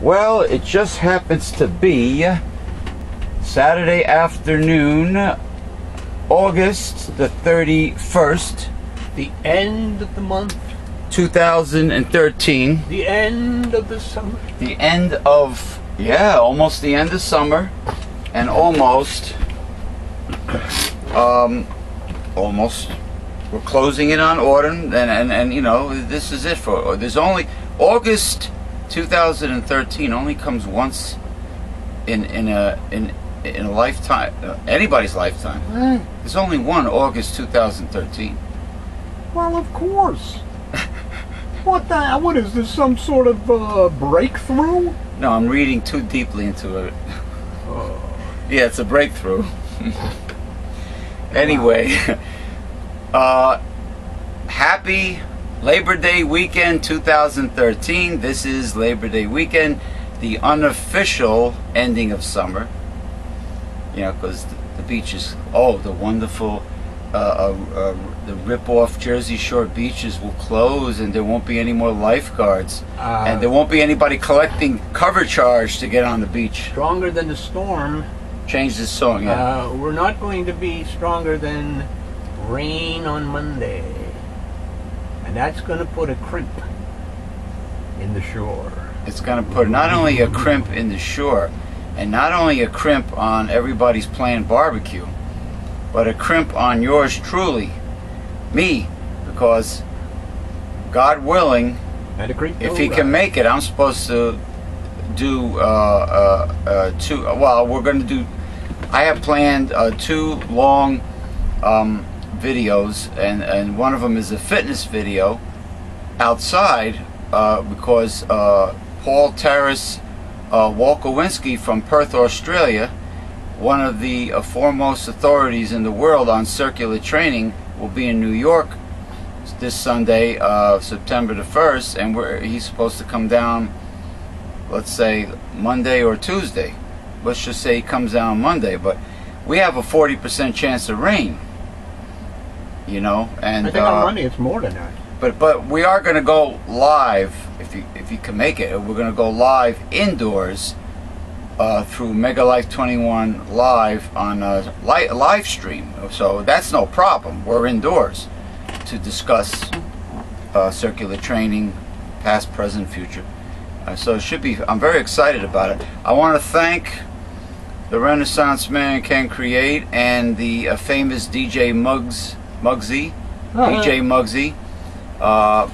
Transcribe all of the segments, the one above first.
Well, it just happens to be Saturday afternoon, August the 31st, The end of the month, 2013. the end of the summer. The end of, yeah, almost the end of summer, and almost, um, almost, we're closing in on autumn, and, and, and you know, this is it for, there's only, August 2013 only comes once in, in a, in, in a lifetime, uh, anybody's lifetime. There's only one August 2013. Well, of course. what the? What is this? Some sort of uh, breakthrough? No, I'm reading too deeply into it. Yeah, it's a breakthrough. anyway, uh, happy Labor Day weekend 2013. This is Labor Day weekend, the unofficial ending of summer. You know, because the, beaches, oh, the wonderful, uh, uh, uh, the rip-off Jersey Shore beaches will close and there won't be any more lifeguards. Uh, and there won't be anybody collecting cover charge to get on the beach. Stronger than the storm. Change this song, yeah. Uh, we're not going to be stronger than rain on Monday, and that's going to put a crimp in the shore. It's going to put not only a crimp in the shore, and not only a crimp on everybody's planned barbecue, but a crimp on yours truly, me, because God willing, And a creep. if he can make it, I'm supposed to do uh, uh, uh, two. Well, we're going to do. I have planned uh, two long um, videos, and and one of them is a fitness video outside uh, because uh, Paul Terrace uh, Walkowinski from Perth, Australia, one of the uh, foremost authorities in the world on circular training, will be in New York this Sunday, uh, September the 1st, and we're, he's supposed to come down, let's say, Monday or Tuesday. Let's just say he comes down Monday, but we have a 40% chance of rain. You know, and I think uh, on Monday it's more than that. but but we are going to go live if you if you can make it. We're going to go live indoors uh, through Mega Life 21 live on a li- live stream. So that's no problem. We're indoors to discuss uh, circular training, past, present, future. Uh, so it should be. I'm very excited about it. I want to thank the Renaissance Man Can Create and the uh, famous DJ Muggs Muggsy. DJ Muggsy, uh,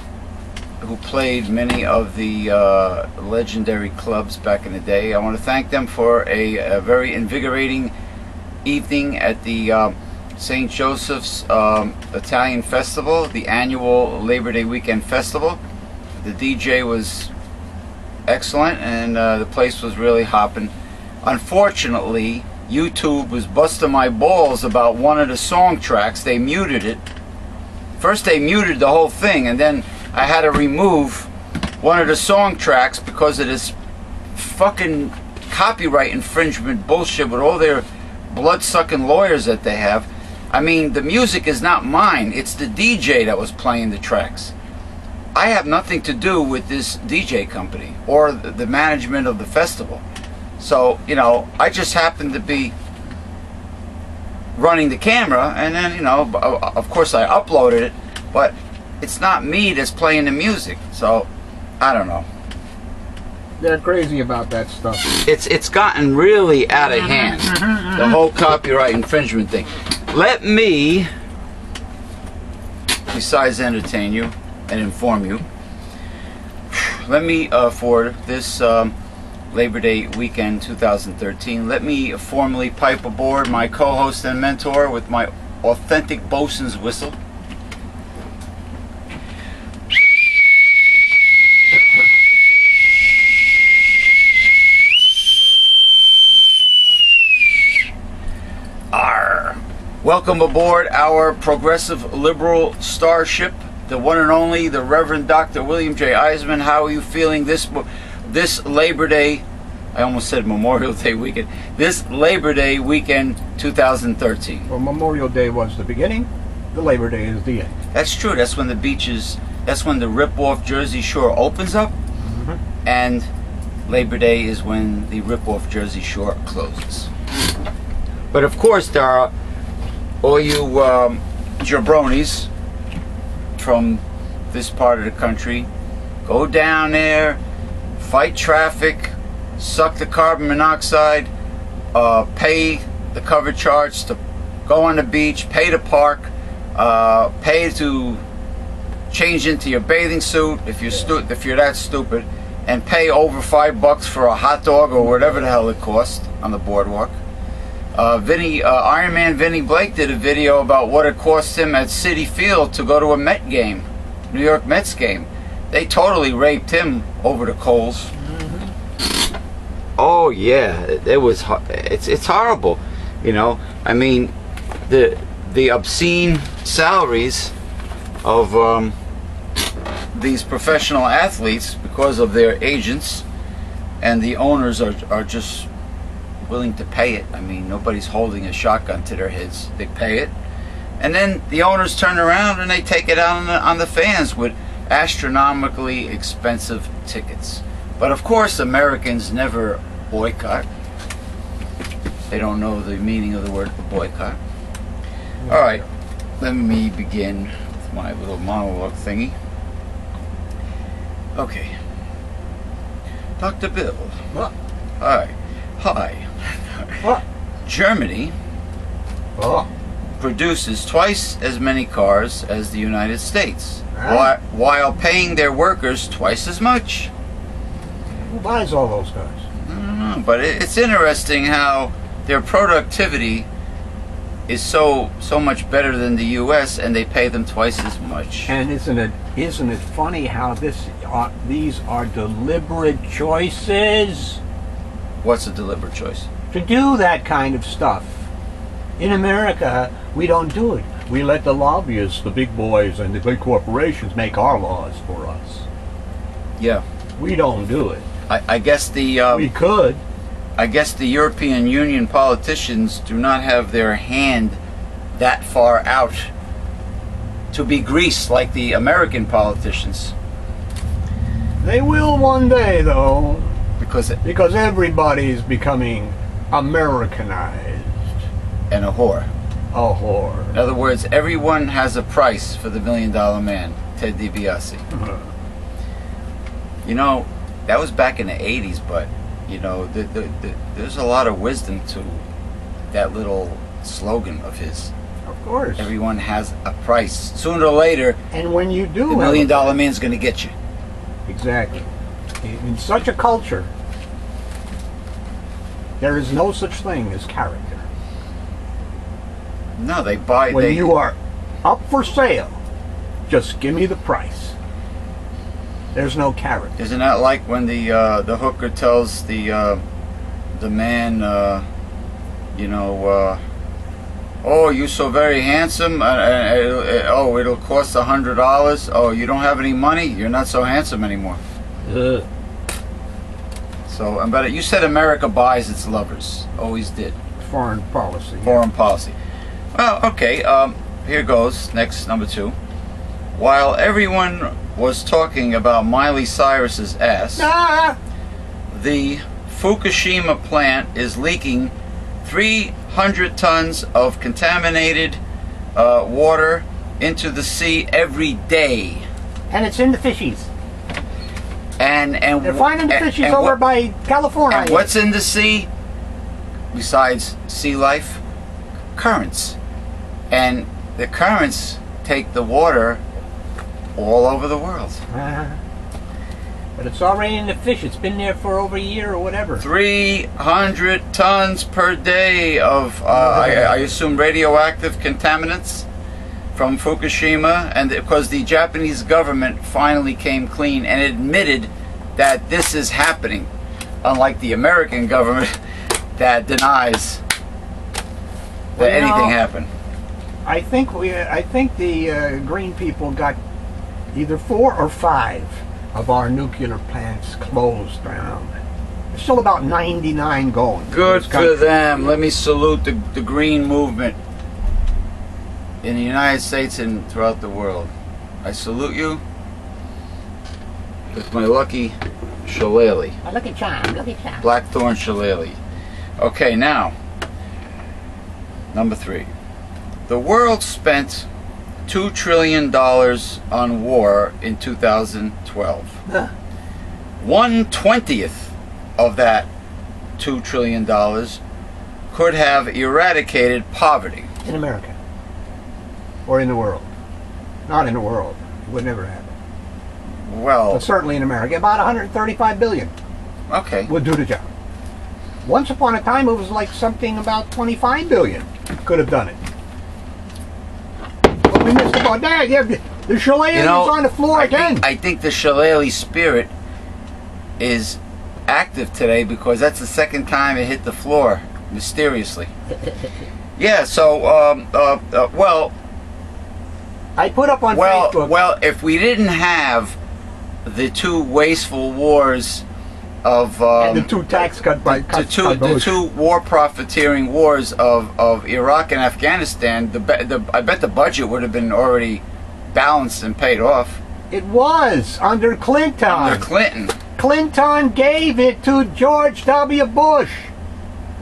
who played many of the uh, legendary clubs back in the day. I want to thank them for a, a very invigorating evening at the uh, St. Joseph's um, Italian Festival, the annual Labor Day weekend festival. The DJ was excellent and uh, the place was really hopping. Unfortunately, YouTube was busting my balls about one of the song tracks. They muted it. First they muted the whole thing and then I had to remove one of the song tracks because of this fucking copyright infringement bullshit with all their blood-sucking lawyers that they have. I mean, the music is not mine. It's the DJ that was playing the tracks. I have nothing to do with this DJ company or the the management of the festival. So, you know, I just happened to be running the camera and then, you know, uh, of course I uploaded it, but it's not me that's playing the music. So, I don't know. They're crazy about that stuff. It's it's gotten really out of hand. The whole copyright infringement thing. Let me besides entertain you and inform you, let me uh, for this um, Labor Day weekend 2013, let me formally pipe aboard my co-host and mentor with my authentic bosun's whistle. Arr. Welcome aboard our progressive liberal starship, the one and only, the Reverend Dr. William J. Eisenman. How are you feeling this mo- this Labor Day? I almost said Memorial Day weekend. This Labor Day weekend 2013. Well, Memorial Day was the beginning. The Labor Day is the end. That's true. That's when the beaches. That's when the rip-off Jersey Shore opens up, and Labor Day is when the rip-off Jersey Shore closes. But of course, there are all you um, jabronis from this part of the country go down there, fight traffic, suck the carbon monoxide, uh, pay the cover charge to go on the beach, pay to park, uh, pay to change into your bathing suit if you're stu- if you're that stupid, and pay over five bucks for a hot dog or whatever the hell it cost on the boardwalk. Uh, Vinny, uh, Iron Man Vinny Blake did a video about what it cost him at Citi Field to go to a Met game, New York Mets game. They totally raped him over the coals. Oh yeah, it, it was. It's it's horrible, you know. I mean, the the obscene salaries of um, these professional athletes because of their agents and the owners are are just willing to pay it. I mean, nobody's holding a shotgun to their heads. They pay it, and then the owners turn around and they take it out on the, on the fans with astronomically expensive tickets. But of course, Americans never boycott. They don't know the meaning of the word boycott. All right, let me begin with my little monologue thingy. Okay. Dr. Bill. What? Hi. Hi. What? Germany Oh, produces twice as many cars as the United States, Whi- while paying their workers twice as much. who buys all those cars? I don't know, but it- it's interesting how their productivity is so so much better than the U.S. and they pay them twice as much. And isn't it isn't it funny how this are, these are deliberate choices What's a deliberate choice? to do that kind of stuff? In America, we don't do it. We let the lobbyists, the big boys, and the big corporations make our laws for us. Yeah, We don't do it. I, I guess the um, we could. I guess the European Union politicians do not have their hand that far out to be greased like the American politicians They will one day, though, because because everybody's becoming Americanized. and a whore. A whore. In other words, everyone has a price for the million dollar man, Ted DiBiase. Uh-huh. You know, that was back in the 80s, but, you know, the, the, the, there's a lot of wisdom to that little slogan of his. Of course. Everyone has a price. Sooner or later, and when you do the Million Dollar man's going to get you. Exactly. In such a culture, there is no such thing as character. No, they buy. When they, you are up for sale, just give me the price. There's no character. Isn't that like when the uh, the hooker tells the uh, the man, uh, you know, uh, oh, you're so very handsome. Uh, uh, oh, it'll cost a hundred dollars. Oh, you don't have any money. You're not so handsome anymore. So, um, but you said America buys its lovers. Always did. Foreign policy. Foreign policy. Well, okay. Um, here goes. Next, number two. While everyone was talking about Miley Cyrus's ass. Ah! the Fukushima plant is leaking 300 tons of contaminated uh, water into the sea every day. And it's in the fishies. And and They're finding the and- fishies and over what- by California. And what's in the sea besides sea life? Currents. And the currents take the water all over the world. But it's already in the fish. It's been there for over a year or whatever. 300 tons per day of, uh, I, I assume, radioactive contaminants from Fukushima, and because the Japanese government finally came clean and admitted that this is happening, unlike the American government that denies that Well, anything know- happened. I think we. I think the uh, green people got either four or five of our nuclear plants closed down. There's still about 99 going. Good this for them. Let me salute the, the green movement in the United States and throughout the world. I salute you with my lucky shillelagh. Oh, look at John. Look at John. Blackthorn shillelagh. Okay, now, number three. The world spent $2 trillion on war in 2012. Huh. One twentieth of that $2 trillion could have eradicated poverty. In America. Or in the world. Not in the world. It would never happen. Well, But certainly in America. About 135 billion okay. would do the job. Once upon a time, it was like something about 25 billion could have done it. Missed about that. Yeah, the- the shillelagh You know, is on the floor I again. think, I think the shillelagh spirit is active today because that's the second time it hit the floor mysteriously. Yeah. So, um, uh, uh, well, I put up on well, Facebook. well. If we didn't have the two wasteful wars of um, and the two tax cut by the cuts two by the two war profiteering wars of, of Iraq and Afghanistan, the, the I bet the budget would have been already balanced and paid off It was under Clinton. under Clinton. Clinton gave it to George W. Bush.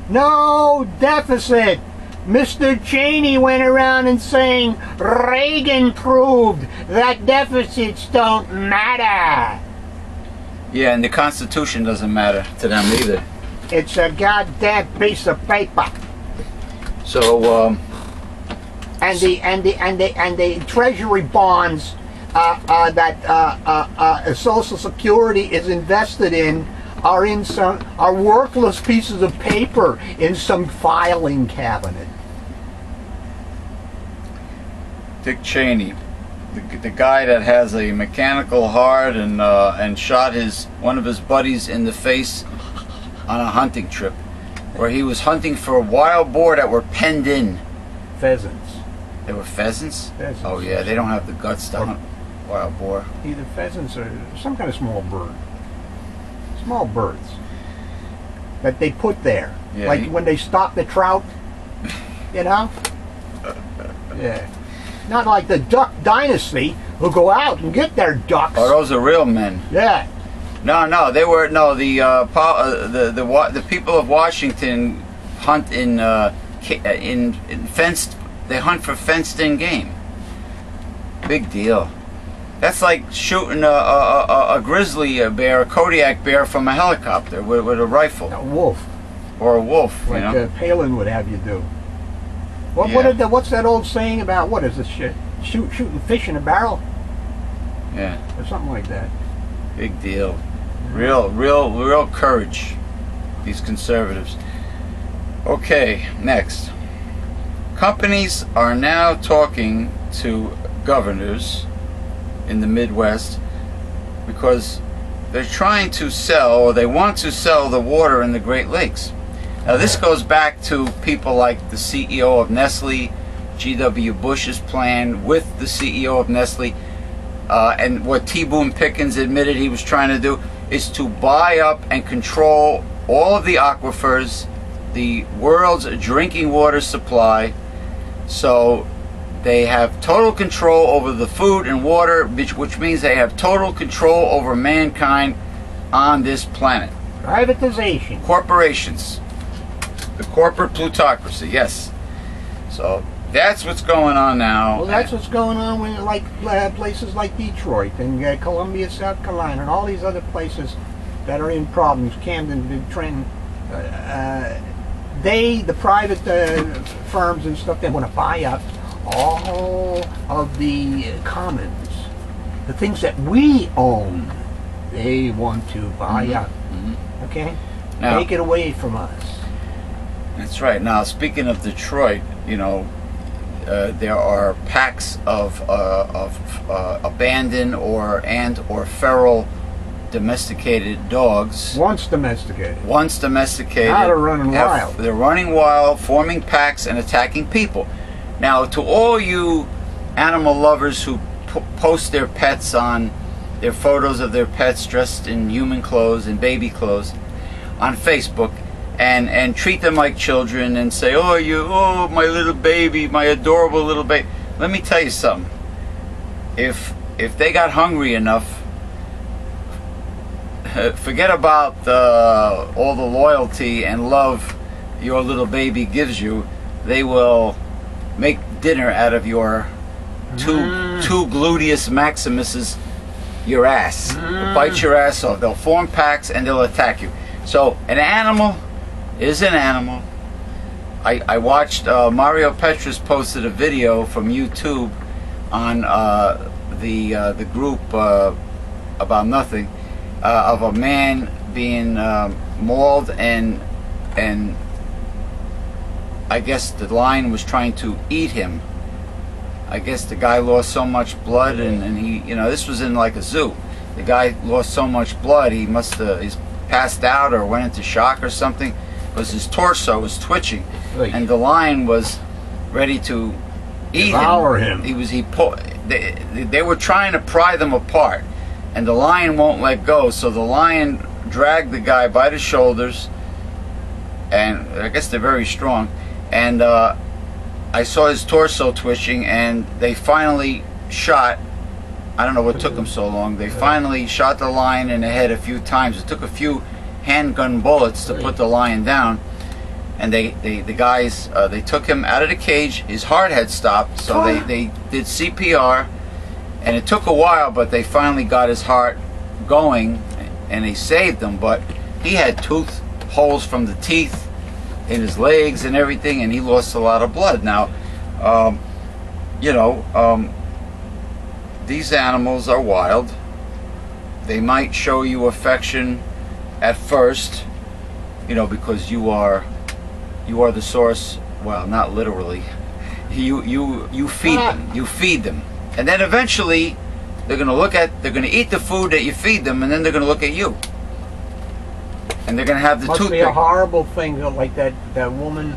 No deficit. Mr. Cheney went around and saying Reagan proved that deficits don't matter. Yeah, and the Constitution doesn't matter to them either. It's a goddamn piece of paper. So um, And the and the and the and the treasury bonds uh, uh, that uh, uh, uh, Social Security is invested in are in some are worthless pieces of paper in some filing cabinet. Dick Cheney, the, the guy that has a mechanical heart and uh, and shot his one of his buddies in the face on a hunting trip, where he was hunting for a wild boar that were penned in. Pheasants, They were pheasants. Pheasants. Oh yeah, they don't have the guts to Or- hunt wild boar. either pheasants or some kind of small bird. Small birds that they put there, Yeah, like he- when they stop the trout. You know. Yeah. Not like the duck dynasty who go out and get their ducks. Oh, those are real men. Yeah. No, no, they were no the uh, po- uh, the the wa- the people of Washington hunt in uh, uh, in, in fenced. They hunt for fenced-in game. Big deal. That's like shooting a, a, a, a grizzly bear, a Kodiak bear from a helicopter with, with a rifle A wolf, or a wolf. You like know. uh, Palin would have you do. What, what Yeah. did the, what's that old saying about what is this shit? Shoot, shooting fish in a barrel yeah. or something like that. Big deal. Real, real, real courage. These conservatives. Okay, next. Companies are now talking to governors in the Midwest because they're trying to sell or they want to sell the water in the Great Lakes. Now, this goes back to people like the CEO of Nestle, G.W. Bush's plan with the CEO of Nestle. Uh, and what T. Boone Pickens admitted he was trying to do is to buy up and control all of the aquifers, the world's drinking water supply. So they have total control over the food and water, which, which means they have total control over mankind on this planet. Privatization. Corporations, the corporate plutocracy, yes. So that's what's going on now. Well, that's what's going on with like uh, places like Detroit and uh, Columbia, South Carolina, and all these other places that are in problems. Camden, Trenton. Uh, uh, they, the private uh, firms and stuff, they want to buy up all of the commons, the things that we own. They want to buy Mhm, up. mhm. Okay, Now- take it away from us. That's right. Now, speaking of Detroit, you know, uh, there are packs of uh, of uh, abandoned or and or feral domesticated dogs. Once domesticated. Once domesticated, Now they're running have- wild. They're running wild, forming packs and attacking people. Now, to all you animal lovers who po- post their pets on their photos of their pets dressed in human clothes and baby clothes on Facebook and and treat them like children and say, "Oh, you, oh, my little baby, my adorable little baby." Let me tell you something. If if they got hungry enough forget about uh, all the loyalty and love your little baby gives you. They will make dinner out of your two Mm. two gluteus maximuses, your ass. Mm. bite your ass off. They'll form packs and they'll attack you. So an animal is an animal. I, I watched uh, Mario Petrus posted a video from YouTube on uh, the uh, the group uh, about nothing uh, of a man being um, mauled and and I guess the lion was trying to eat him. I guess the guy lost so much blood and, and he you know this was in like a zoo. The guy lost so much blood he must have he's passed out or went into shock or something because his torso was twitching Like, and the lion was ready to eat Devour him. him. He was he pull, they, they were trying to pry them apart, and the lion won't let go. So the lion dragged the guy by the shoulders, and I guess they're very strong. And uh, I saw his torso twitching, and they finally shot. I don't know what took them so long. They finally shot the lion in the head a few times. It took a few handgun bullets to put the lion down and they, they the guys uh, they took him out of the cage. His heart had stopped so they, they did cpr and it took a while but they finally got his heart going and they saved him but he had tooth holes from the teeth in his legs and everything and he lost a lot of blood. Now um, you know um, these animals are wild. They might show you affection at first you know because you are you are the source well not literally you you you feed uh, them you feed them and then eventually they're going to look at they're going to eat the food that you feed them and then they're going to look at you and they're going to have the must be a horrible thing, like that, that woman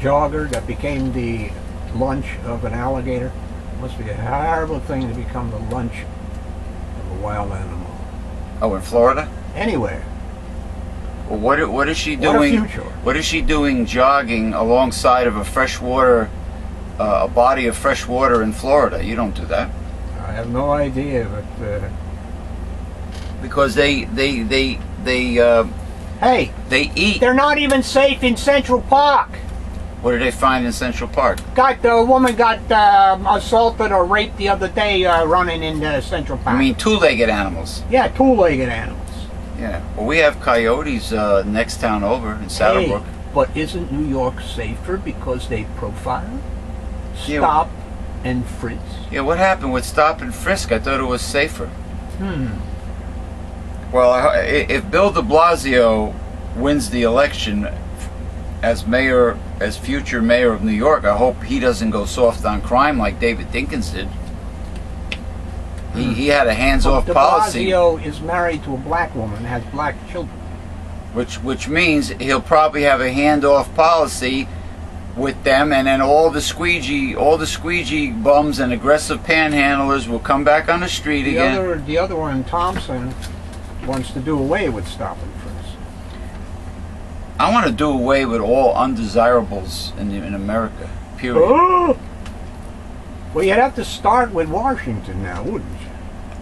jogger that became the lunch of an alligator. Must be a horrible thing to become the lunch of a wild animal. oh in florida Anywhere. Well, what what is she What doing future. what is she doing jogging alongside of a freshwater uh, a body of fresh water in florida you don't do that I have no idea, but uh, because they they they they uh, hey, they eat they're not even safe in Central Park. what did they find in central park Got the woman got um assaulted or raped the other day uh, running in uh, Central Park. i mean two-legged animals yeah, two-legged animals. Yeah. Well, we have coyotes uh, next town over in Saddlebrook. Hey, but isn't New York safer because they profile, Yeah. stop, and frisk? Yeah. What happened with stop and frisk? I thought it was safer. Hmm. Well, if Bill De Blasio wins the election as mayor, as future mayor of New York, I hope he doesn't go soft on crime like David Dinkins did. He, he had a hands-off De policy, Blasio is married to a black woman has black children. which which means he'll probably have a hand-off policy with them, and then all the squeegee, all the squeegee bums and aggressive panhandlers will come back on the street The again. other, the other one, Thompson, wants to do away with stop and frisk. I want to do away with all undesirables in in America. Period. Oh! Well, you'd have to start with Washington now, wouldn't you?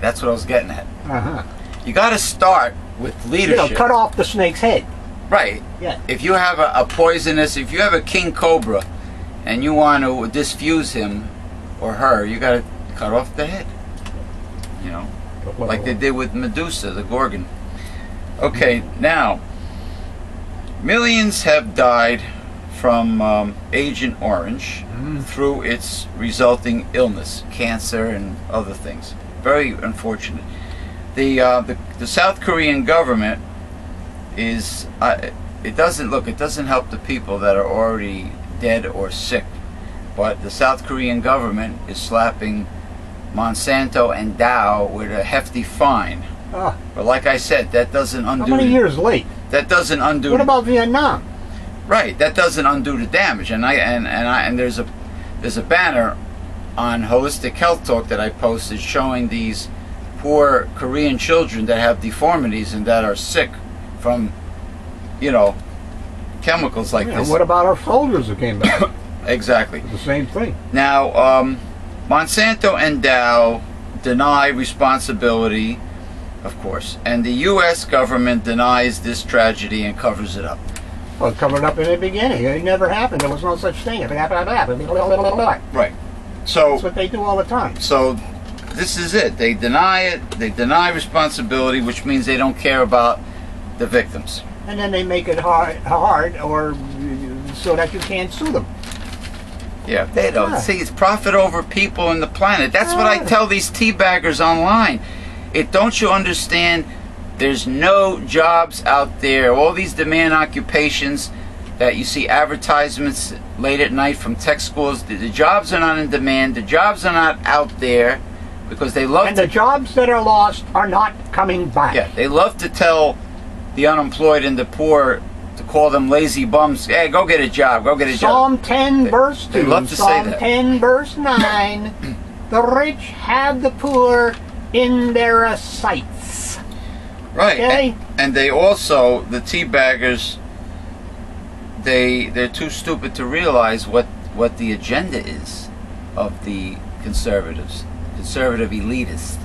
That's what I was getting at. Uh huh. You got to start with You leadership, know, cut off the snake's head. right? Yeah. If you have a, a poisonous, if you have a king cobra, and you want to disfuse him or her, you got to cut off the head. You know. like they did with Medusa, the Gorgon. Okay, now, millions have died from um, Agent Orange Mm. through its resulting illness, cancer, and other things. Very unfortunate. The uh, the, the South Korean government is uh, it doesn't look it doesn't help the people that are already dead or sick, but the South Korean government is slapping Monsanto and Dow with a hefty fine. Ah, But like I said, that doesn't undo. how many the- years late? that doesn't undo What about Vietnam? Right, that doesn't undo the damage, and I and and I and there's a there's a banner on Holistic Health Talk that I posted showing these poor Korean children that have deformities and that are sick from, you know, chemicals like Yeah, this. what about our soldiers who came back? exactly. the same thing. Now, um, Monsanto and Dow deny responsibility of course. And the U.S. government denies this tragedy and covers it up. Well, it covered up in the beginning. It never happened. There was no such thing. If it happened, it happened. Right. So, that's what they do all the time. so this is it. They deny it. They deny responsibility, which means they don't care about the victims. And then they make it hard, hard or so that you can't sue them. Yeah, they don't Yeah. see it's profit over people and the planet. That's what I tell these teabaggers online. It don't you understand? There's no jobs out there. All these demand occupations that you see advertisements late at night from tech schools. The, the jobs are not in demand. The jobs are not out there because they love And the jobs that are lost are not coming back. yeah, they love to tell the unemployed and the poor to call them lazy bums. Hey, go get a job. Go get a job. Psalm 10, verse 2. they love to say Psalm that. 10, verse 9. the rich have the poor in their sights. Right. Okay. And, and they also the teabaggers they they're too stupid to realize what what the agenda is of the conservatives, conservative elitists.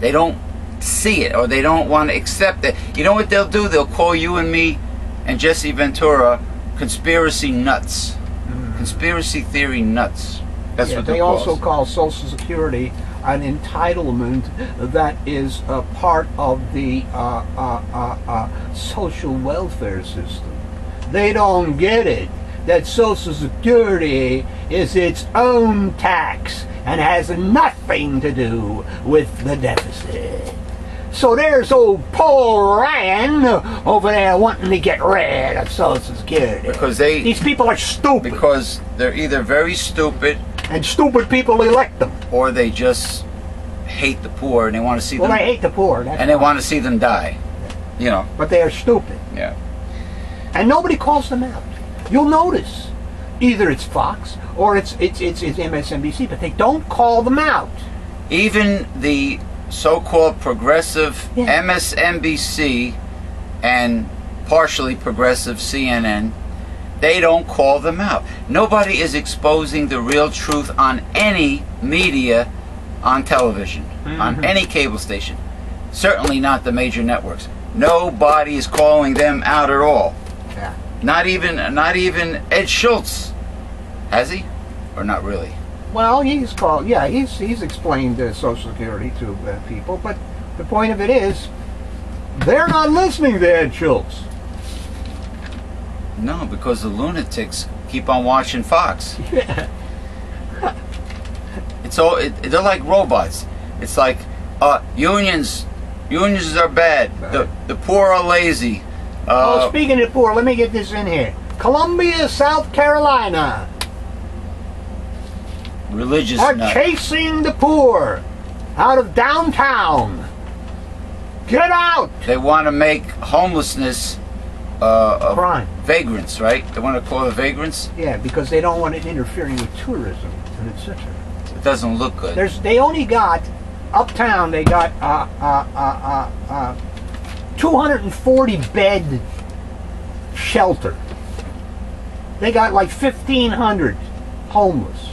They don't see it or they don't want to accept it. You know what they'll do? They'll call you and me and Jesse Ventura conspiracy nuts. Conspiracy theory nuts. That's Yeah, what they also call Social Security an entitlement that is a part of the uh, uh, uh, uh, social welfare system. They don't get it that Social Security is its own tax and has nothing to do with the deficit. So there's old Paul Ryan over there wanting to get rid of Social Security. Because they These people are stupid, because they're either very stupid and stupid people elect them. or they just hate the poor and they want to see Well, them they hate the poor, and they want to see them die. You know, but they are stupid, yeah. And nobody calls them out. You'll notice, either it's Fox or it's it's it's, it's MSNBC, but they don't call them out. Even the so-called progressive Yeah. MSNBC and partially progressive CNN, they don't call them out. Nobody is exposing the real truth on any media on television, on mm-hmm. any cable station. Certainly not the major networks. Nobody is calling them out at all. Not even not even Ed Schultz. Has he? Or not really? Well, he's called. Yeah, he's he's explained uh, Social Security to uh, people, but the point of it is, they're not listening to Ed Schultz. No, because the lunatics keep on watching Fox. Yeah. It's all it, they're like robots. It's like uh, unions. Unions are bad. The the poor are lazy. Oh, Uh, speaking of poor, let me get this in here. Columbia, South Carolina, religious are nut. chasing the poor out of downtown. Get out! They want to make homelessness uh, a Crime. vagrants, right? They want to call it vagrants. Yeah, because they don't want it interfering with tourism and etc. It doesn't look good. There's they only got uptown. They got uh, uh, uh, uh, uh, 240 bed shelter. They got like 1,500 homeless.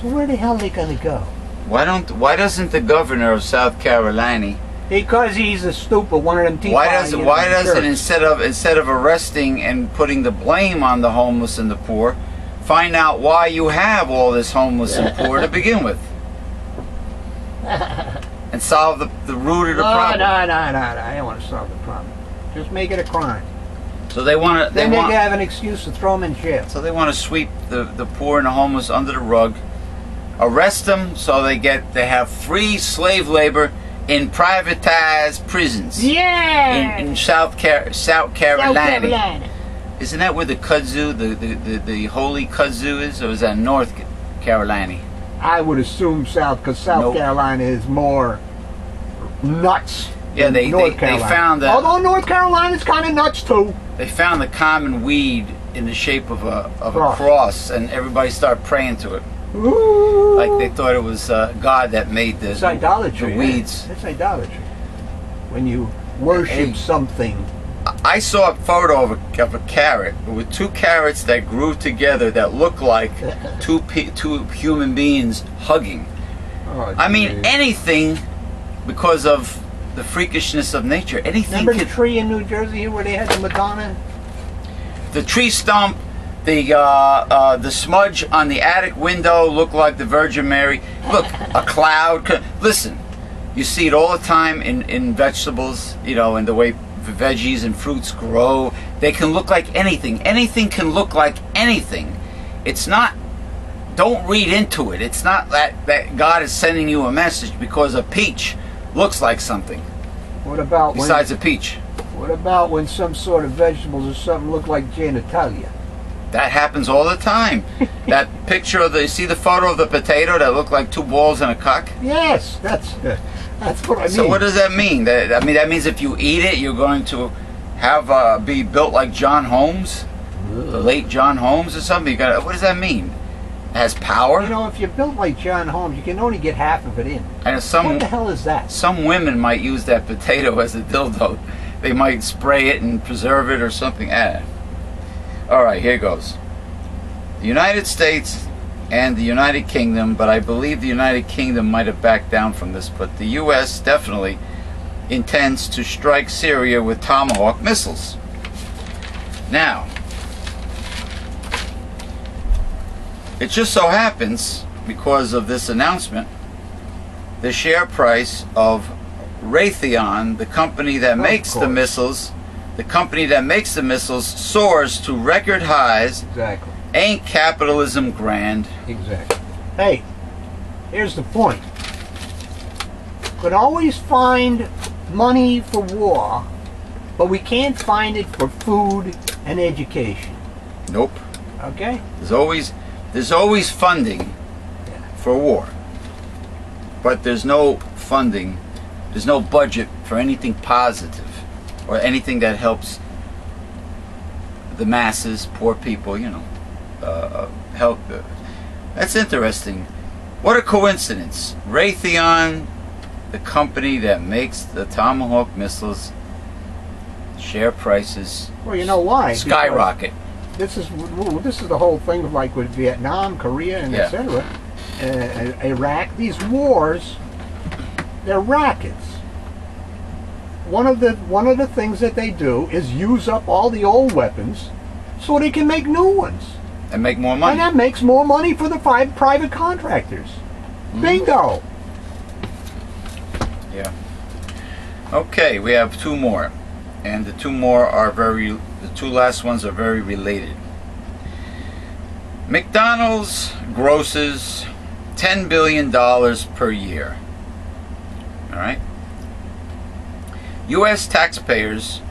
So where the hell are they gonna go? Why don't? Why doesn't the governor of South Carolina? Because he's a stupid one of them. Tea Why doesn't? Why doesn't instead of instead of arresting and putting the blame on the homeless and the poor, find out why you have all this homeless and poor to begin with, and solve the, the root of the No, problem. no, no, no, no. I don't want to solve the problem. Just make it a crime. So they want to. They Then they want. have an excuse to throw them in jail. So they want to sweep the, the poor and the homeless under the rug, arrest them so they get they have free slave labor in privatized prisons Yeah. in, in South Car- South Carolina. South Carolina. Carolina. Isn't that where the kudzu, the, the, the, the holy kudzu is, or is that North Carolina? I would assume South, because South Nope. Carolina is more nuts. Yeah, they- they- they found that- Although North Carolina's kind of nuts too. They found the common weed in the shape of a of Cross. a cross, and everybody started praying to it, Ooh. like they thought it was uh, God that made the, it's idolatry. the yeah. weeds. It's idolatry. When you worship Hey. something. I saw a photo of a, of a carrot with two carrots that grew together that looked like two pe- two human beings hugging. Oh, I mean, anything because of the freakishness of nature. Anything Remember the tree in New Jersey where they had the Madonna? the tree stump, the uh, uh, the smudge on the attic window looked like the Virgin Mary. Look, a cloud. Listen, you see it all the time in, in vegetables, you know, in the way veggies and fruits grow. They can look like anything. Anything can look like anything. It's not. Don't read into it. It's not that that God is sending you a message because a peach looks like something What about when, besides a peach. what about when some sort of vegetables or something look like genitalia? That happens all the time. that picture of the, you see the photo of the potato that looked like two balls and a cock? Yes, that's that's what I mean. So what does that mean? That, I mean, that means if you eat it, you're going to have, uh, be built like John Holmes? The late John Holmes or something? You got what does that mean? Has power? You know, if you're built like John Holmes, you can only get half of it in. and some, What the hell is that? some women might use that potato as a dildo. They might spray it and preserve it or something. Ah. All right, here goes. The United States and the United Kingdom, but I believe the United Kingdom might have backed down from this, but the U.S. definitely intends to strike Syria with Tomahawk missiles. Now, it just so happens, because of this announcement, the share price of Raytheon, the company that Of makes the missiles, the company that makes the missiles soars to record highs. Exactly. Ain't capitalism grand? Exactly. Hey, here's the point. Could always find money for war, but we can't find it for food and education. Nope. Okay? There's always there's always funding for war. But there's no funding, there's no budget for anything positive or anything that helps the masses, poor people, you know, uh, help. Uh, that's interesting. What a coincidence. Raytheon, the company that makes the Tomahawk missiles, share prices Well, you know why? Skyrocket. This is this is the whole thing of like with Vietnam, Korea, and Yeah. etc. Uh, Iraq. These wars, they're rackets. One of the one of the things that they do is use up all the old weapons, so they can make new ones. And make more money. And that makes more money for the five private contractors. Bingo! Yeah. Okay, we have two more, and the two more are very. The two last ones are very related. McDonald's grosses ten billion dollars per year. All right. U.S. taxpayers